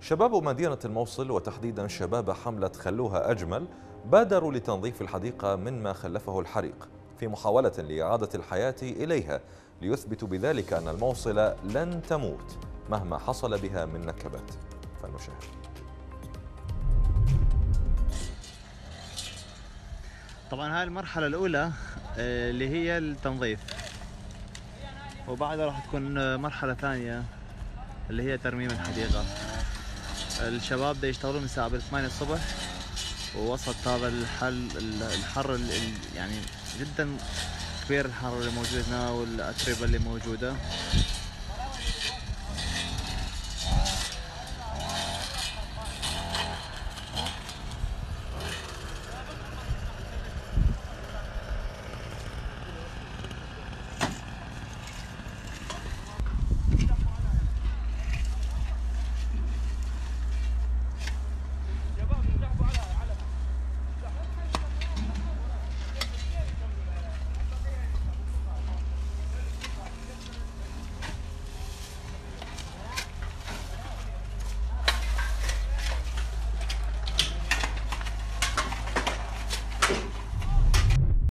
شباب مدينة الموصل وتحديدا شباب حملة خلوها أجمل بادروا لتنظيف الحديقة مما خلفه الحريق في محاولة لإعادة الحياة إليها ليثبتوا بذلك أن الموصل لن تموت مهما حصل بها من نكبات. فلنشاهد طبعا هاي المرحلة الأولى آه، اللي هي التنظيف. وبعدها راح تكون مرحلة ثانية اللي هي ترميم الحديقة. الشباب يشتغلون من الساعة 8 الصبح ووسط هذا الحل الحر ال- ال- يعني جدا كبير الحر اللي موجود هنا والأتربة اللي موجودة.